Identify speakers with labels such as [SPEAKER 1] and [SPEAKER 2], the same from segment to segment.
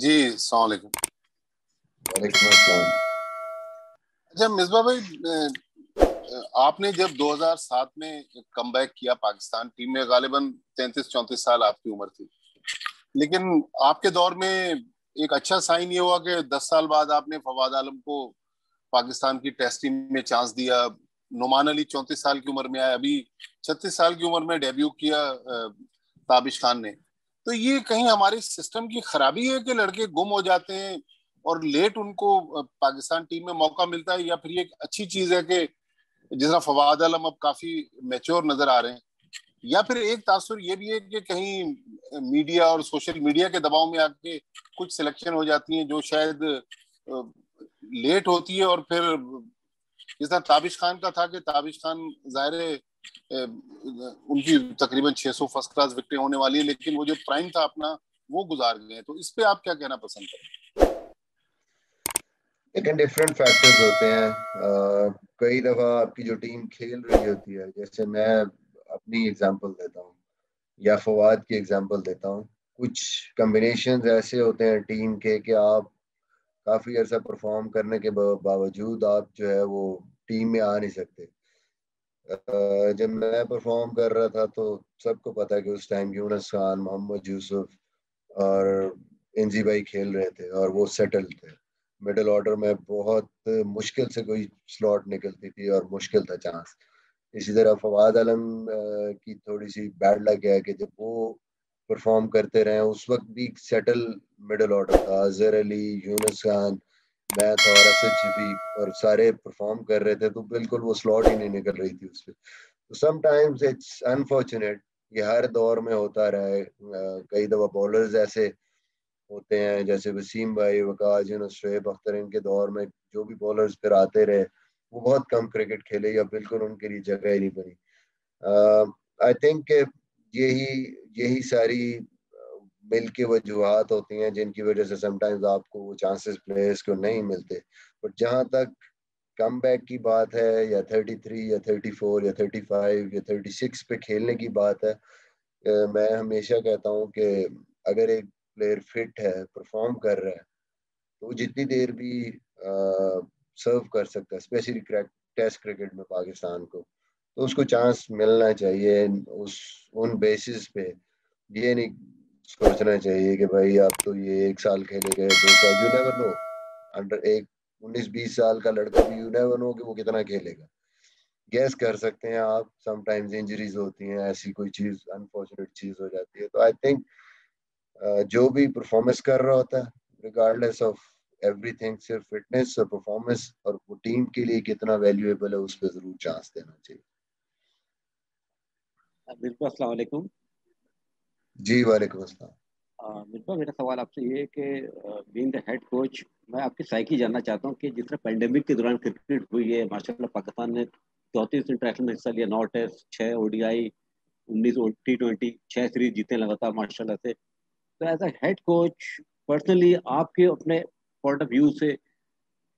[SPEAKER 1] जी सलामकुम अच्छा मिसबा भाई आपने जब 2007 में कम किया पाकिस्तान टीम में गालिबन तैतीस चौंतीस साल आपकी उम्र थी। लेकिन आपके दौर में एक अच्छा साइन ये हुआ कि 10 साल बाद आपने फवाद आलम को पाकिस्तान की टेस्ट टीम में चांस दिया। नुमान अली चौंतीस साल की उम्र में आया। अभी छत्तीस साल की उम्र में डेब्यू किया ताबिश खान ने। तो ये कहीं हमारे सिस्टम की खराबी है कि लड़के गुम हो जाते हैं और लेट उनको पाकिस्तान टीम में मौका मिलता है? या फिर ये अच्छी चीज़ है कि जिस तरह फवाद आलम अब काफ़ी मेच्योर नज़र आ रहे हैं? या फिर एक तासुर ये भी है कि कहीं मीडिया और सोशल मीडिया के दबाव में आके कुछ सिलेक्शन हो जाती है जो शायद लेट होती है और फिर, जिस तरह ताबिश खान का था कि ताबिश खान ज़ाहिर उनकी तकरीबन 600 फ़र्स्ट क्लास विकेट होने वाली है, लेकिन वो जो प्राइम था अपना, वो गुजार गए तो इस पे आप क्या कहना पसंद करें?
[SPEAKER 2] लेकिन डिफरेंट फैक्टर्स होते हैं। कई दफ़ा आपकी जो टीम खेल रही होती है, जैसे मैं अपनी एग्जांपल देता हूँ, या फवाद की एग्जांपल देता हूँ। कुछ कम्बिनेशन ऐसे होते हैं टीम के कि आप काफ़ी अर्सा परफॉर्म करने के बावजूद आप जो है वो टीम में आ नहीं सकते। जब मैं परफॉर्म कर रहा था तो सबको पता कि उस टाइम यूनस खान मोहम्मद यूसुफ और इंजी भाई खेल रहे थे और वो सेटल थे। मिडिल ऑर्डर में बहुत मुश्किल से कोई स्लॉट निकलती थी और मुश्किल था चांस इसी तरह फवाद आलम की थोड़ी सी बैड लग गया कि जब वो परफॉर्म करते रहे, उस वक्त भी सेटल मिडिल ऑर्डर था। अजहर अली यूनस खान मैं था और असद शफीक और सारे परफॉर्म कर रहे थे तो बिल्कुल वो स्लॉट ही नहीं निकल रही थी उसपे तो समटाइम्स इट्स अनफॉर्चुनेट ये हर दौर में होता रहा। कई दफ़ा बॉलर्स ऐसे होते हैं, जैसे वसीम भाई वकाज शुएब अख्तर, इनके दौर में जो भी बॉलर्स फिर आते रहे, वो बहुत कम क्रिकेट खेले या बिल्कुल उनके लिए जगह ही नहीं बनी। आई थिंक यही यही सारी मिल की वजूहत होती हैं, जिनकी वजह से समटाइम्स आपको वो चांसेस प्लेयर्स को नहीं मिलते। बट जहाँ तक कम बैक की बात है, या 33 या 34 या 35 या 36 पे खेलने की बात है मैं हमेशा कहता हूँ कि अगर एक प्लेयर फिट है परफॉर्म कर रहा है तो जितनी देर भी सर्व कर सकता है स्पेशली टेस्ट क्रिकेट में पाकिस्तान को। तो उसको चांस मिलना चाहिए उस, उन बेसिस पे। ये नहीं सोचना चाहिए कि भाई आप तो ये एक साल खेले गए दो साल यू नेवर नो अंडर एक उन्नीस बीस साल का लड़का भी यू नेवर नो कि वो कितना खेलेगा। गैस कर सकते हैं आप समटाइम्स इंजरीज होती हैं, ऐसी कोई चीज़ अनफॉर्चुनेट चीज़ हो जाती है। तो आई थिंक जो भी परफॉर्मेंस कर रहा होता है रिगार्डलेस ऑफ़ एवरीथिंग सिर्फ़ फिटनेस और परफॉर्मेंस और वो टीम के लिए कितना वैल्यूएबल है, उस पर ज़रूर चांस देना चाहिए।
[SPEAKER 3] बिल्कुल, अस्सलाम
[SPEAKER 2] जी, वालेकुम
[SPEAKER 3] मिर्ज़ा, मेरा सवाल आपसे ये है कि बीइंग द हेड कोच मैं आपकी साइकी जानना चाहता हूँ कि जिस तरह पेंडेमिक के दौरान क्रिकेट हुई है, माशाल्लाह पाकिस्तान ने चौंतीस इंटरनेशनल में हिस्सा लिया, नौ टेस्ट छः ओडीआई उन्नीस टी ट्वेंटी छः सीरीज़ जीते लगातार, माशाल्लाह से। तो as a head coach personally आपके अपने पॉइंट ऑफ़ व्यू से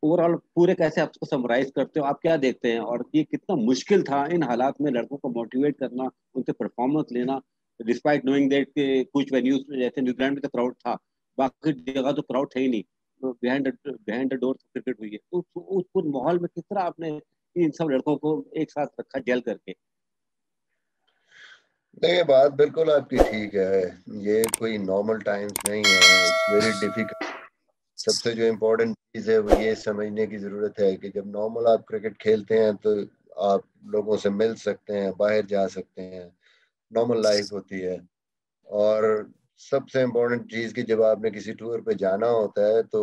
[SPEAKER 3] ओवरऑल पूरे कैसे आप उसको समराइज करते हो? आप क्या देखते हैं? और ये कितना मुश्किल था इन हालात में लड़कों को मोटिवेट करना उनसे परफॉर्मेंस लेना डिस्पाइट नोइंग दैट के कुछ वेन्यूज में जैसे न्यूजीलैंड में तो क्राउड था। बाकी जगह तो क्राउड थे ही नहीं। Behind behind the door cricket हुई है। तो उस पूरे माहौल में किस तरह आपने इन सब लड़कों को एक साथ रखा जेल करके?
[SPEAKER 2] देखिए बात बिल्कुल आपकी ठीक है। ये कोई नॉर्मल टाइम्स नहीं है। इट्स वेरी डिफ़िकल्ट सबसे जो इम्पोर्टेंट चीज़ है, वो ये समझने की ज़रूरत है कि जब नॉर्मल आप क्रिकेट खेलते हैं तो आप लोगों से मिल सकते हैं, बाहर जा सकते हैं। नॉर्मल लाइफ होती है। और सबसे इम्पोर्टेंट चीज़ कि जब आपने किसी टूर पे जाना होता है तो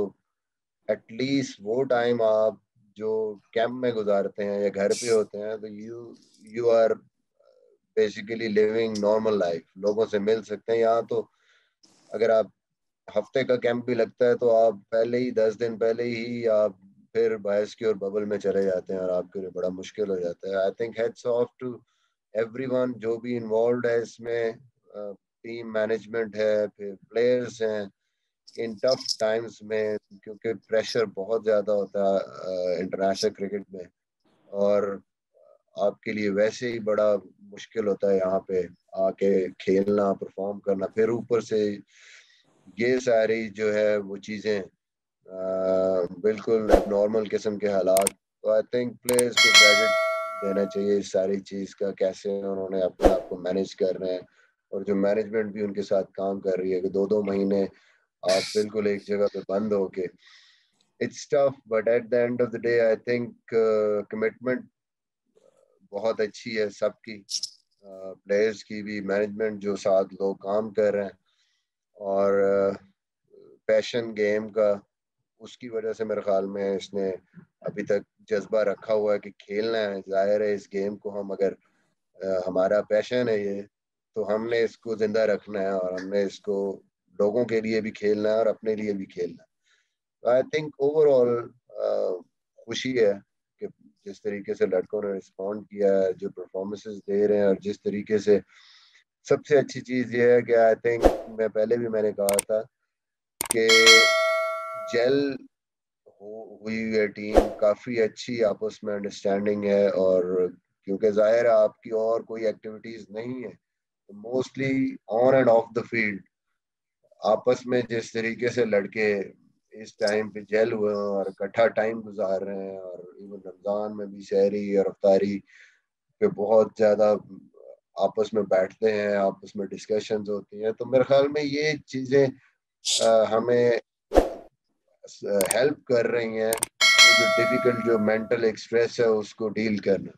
[SPEAKER 2] एटलीस्ट वो टाइम आप जो कैंप में गुजारते हैं या घर पे होते हैं तो you you are basically living normal life लोगों से मिल सकते हैं। यहाँ तो अगर आप हफ़्ते का कैंप भी लगता है तो आप पहले ही, दस दिन पहले ही आप फिर बायस की और बबल में चले जाते हैं और आपके लिए बड़ा मुश्किल हो जाता है। I think heads off to everyone जो भी इन्वॉल्व है इसमें टीम मैनेजमेंट है, फिर प्लेयर्स हैं इन टफ टाइम्स में क्योंकि प्रेशर बहुत ज़्यादा होता है इंटरनेशनल क्रिकेट में। और आपके लिए वैसे ही बड़ा मुश्किल होता है यहाँ पे आके खेलना परफॉर्म करना। फिर ऊपर से ये सारी जो है वो चीज़ें बिल्कुल नॉर्मल किस्म के हालात। तो आई थिंक प्लेयर्स को क्रेडिट देना चाहिए इस सारी चीज़ का कैसे उन्होंने अपने आप को मैनेज कर रहे हैं और जो मैनेजमेंट भी उनके साथ काम कर रही है कि दो दो महीने आप बिल्कुल एक जगह पे बंद हो के it's tough but at the end of the day I think commitment बहुत अच्छी है सबकी। प्लेयर्स uh, की भी मैनेजमेंट जो साथ लोग काम कर रहे हैं और पैशन uh, गेम का उसकी वजह से मेरे ख्याल में इसने अभी तक जज्बा रखा हुआ है कि खेलना है। ज़ाहिर है इस गेम को हम अगर uh, हमारा पैशन है ये तो हमने इसको ज़िंदा रखना है और हमने इसको लोगों के लिए भी खेलना है और अपने लिए भी खेलना आई थिंक ओवरऑल खुशी है कि जिस तरीके से लड़कों ने रिस्पॉन्ड किया है जो परफॉर्मेंसेस दे रहे हैं और जिस तरीके से सबसे अच्छी चीज़ ये है कि आई थिंक मैं पहले भी मैंने कहा था कि जेल हुई है टीम काफ़ी अच्छी आपस में अंडरस्टैंडिंग है और क्योंकि ज़ाहिर है आपकी और कोई एक्टिविटीज़ नहीं है mostly on and off the field आपस में जिस तरीके से लड़के इस टाइम पे जेल हुए हैं और इकट्ठा टाइम गुजार रहे हैं और इवन रमज़ान में भी शहरी और अफ्तारी पे बहुत ज़्यादा आपस में बैठते हैं, आपस में डिस्कशंस होती हैं तो मेरे ख्याल में ये चीज़ें हमें हेल्प कर रही हैं जो डिफ़िकल्ट जो मेंटल एक्सप्रेस स्ट्रेस है उसको डील करना।